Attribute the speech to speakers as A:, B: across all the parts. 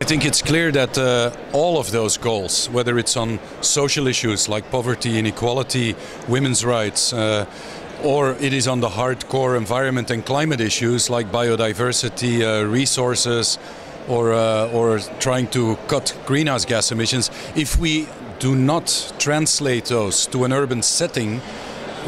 A: I think it's clear that uh, all of those goals, whether it's on social issues like poverty, inequality, women's rights, uh, or it is on the hardcore environment and climate issues like biodiversity, uh, resources, or, uh, or trying to cut greenhouse gas emissions, if we do not translate those to an urban setting,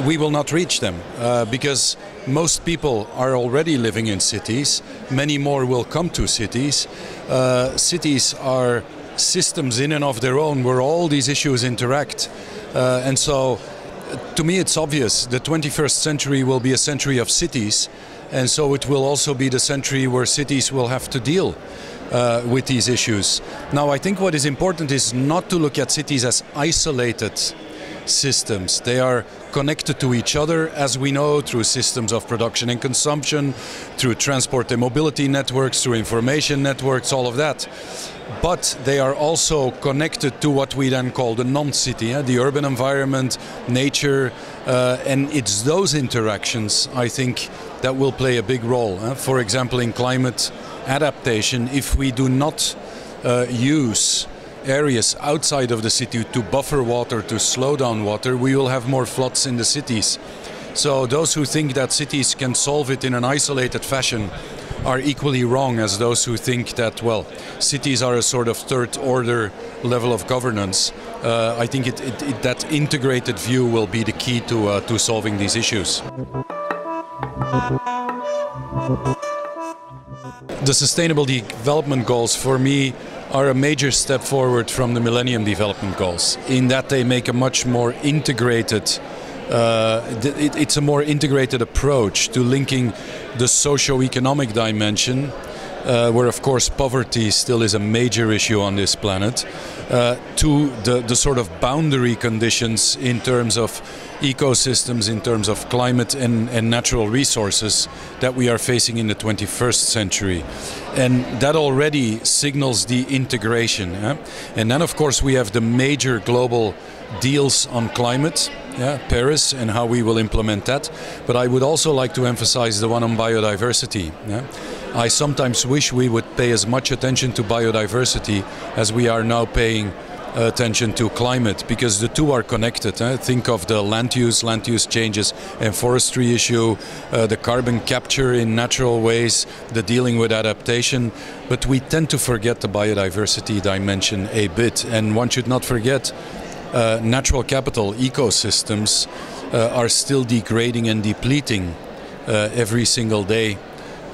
A: we will not reach them uh, because most people are already living in cities. Many more will come to cities. Uh, cities are systems in and of their own where all these issues interact. Uh, and so, to me, it's obvious the 21st century will be a century of cities. And so, it will also be the century where cities will have to deal uh, with these issues. Now, I think what is important is not to look at cities as isolated systems. They are connected to each other, as we know, through systems of production and consumption, through transport and mobility networks, through information networks, all of that. But they are also connected to what we then call the non city, eh? the urban environment, nature, uh, and it's those interactions, I think, that will play a big role. Eh? For example, in climate adaptation, if we do not uh, use areas outside of the city to buffer water, to slow down water, we will have more floods in the cities. So those who think that cities can solve it in an isolated fashion are equally wrong as those who think that, well, cities are a sort of third order level of governance. Uh, I think it, it, it, that integrated view will be the key to, uh, to solving these issues. The Sustainable Development Goals for me are a major step forward from the Millennium Development Goals in that they make a much more integrated uh, it, it's a more integrated approach to linking the socio-economic dimension uh, where of course poverty still is a major issue on this planet, uh, to the, the sort of boundary conditions in terms of ecosystems, in terms of climate and, and natural resources that we are facing in the 21st century. And that already signals the integration. Eh? And then of course we have the major global deals on climate, yeah, Paris, and how we will implement that. But I would also like to emphasize the one on biodiversity. Yeah? I sometimes wish we would pay as much attention to biodiversity as we are now paying attention to climate because the two are connected. Eh? Think of the land use, land use changes, and forestry issue, uh, the carbon capture in natural ways, the dealing with adaptation. But we tend to forget the biodiversity dimension a bit, and one should not forget uh, natural capital ecosystems uh, are still degrading and depleting uh, every single day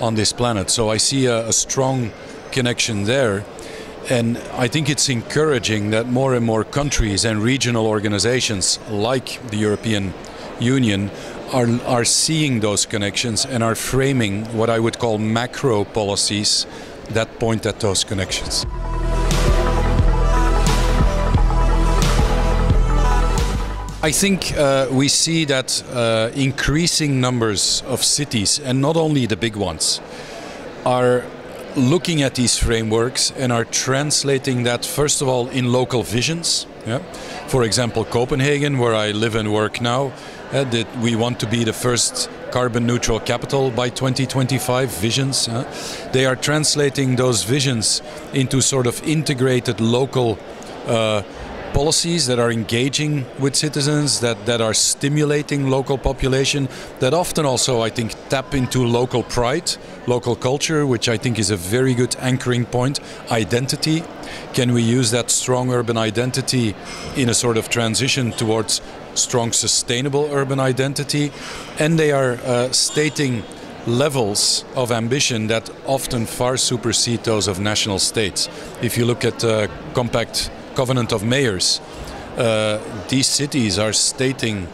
A: on this planet. So I see a, a, strong connection there. And I think it's encouraging that more and more countries and regional organizations like the European Union are, are seeing those connections and are framing what I would call macro policies that point at those connections. I think uh, we see that uh, increasing numbers of cities, and not only the big ones, are looking at these frameworks and are translating that, first of all, in local visions. Yeah? For example, Copenhagen, where I live and work now, uh, that we want to be the first carbon neutral capital by 2025 visions. Uh, they are translating those visions into sort of integrated local uh, policies that are engaging with citizens, that, that are stimulating local population, that often also, I think, tap into local pride, local culture, which I think is a very good anchoring point, identity. Can we use that strong urban identity in a sort of transition towards strong sustainable urban identity? And they are uh, stating levels of ambition that often far supersede those of national states. If you look at uh, compact Covenant of Mayors, uh, these cities are stating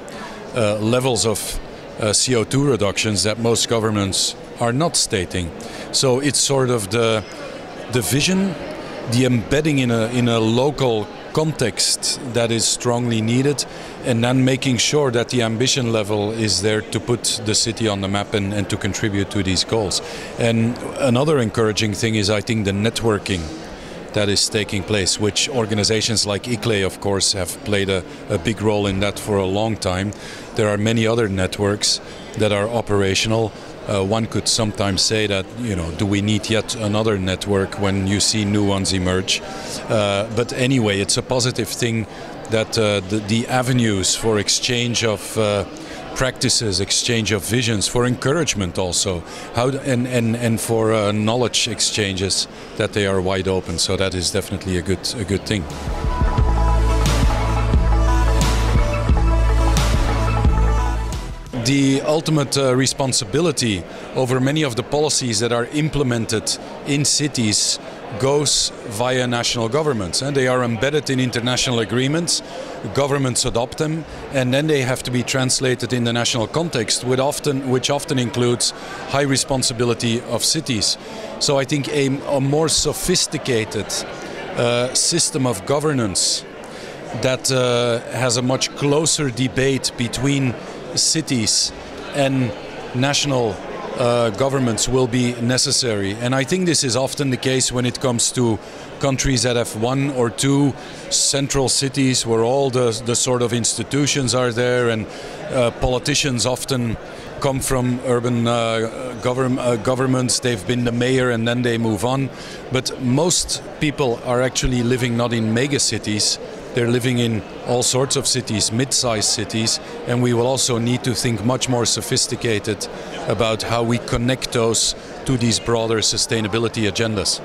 A: uh, levels of uh, CO2 reductions that most governments are not stating. So it's sort of the the vision, the embedding in a in a local context that is strongly needed, and then making sure that the ambition level is there to put the city on the map and, and to contribute to these goals. And another encouraging thing is, I think, the networking that is taking place, which organizations like ICLEI, of course, have played a, a, big role in that for a long time. There are many other networks that are operational. Uh, one could sometimes say that, you know, do we need yet another network when you see new ones emerge? Uh, but anyway, it's a positive thing that uh, the, the, avenues for exchange of uh, practices, exchange of visions, for encouragement also, how and and and for uh, knowledge exchanges that they are wide open. So that is definitely a good a good thing. the ultimate uh, responsibility over many of the policies that are implemented in cities goes via national governments and they are embedded in international agreements. Governments adopt them and then they have to be translated in the national context which often which often includes high responsibility of cities. So i think a, a more sophisticated uh, system of governance that uh, has a much closer debate between cities and national uh, governments will be necessary. And I think this is often the case when it comes to countries that have one or two central cities where all the, the sort of institutions are there and uh, politicians often come from urban uh, govern, uh, governments, they've been the mayor and then they move on. But most people are actually living not in mega cities, they're living in all sorts of cities, mid-sized cities, and we will also need to think much more sophisticated about how we connect those to these broader sustainability agendas.